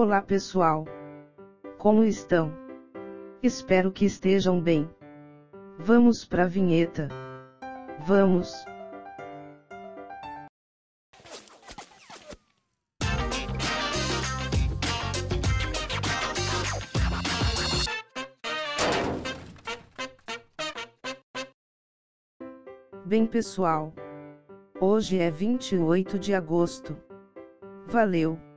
Olá pessoal! Como estão? Espero que estejam bem. Vamos para a vinheta. Vamos! Bem pessoal, hoje é 28 de agosto. Valeu!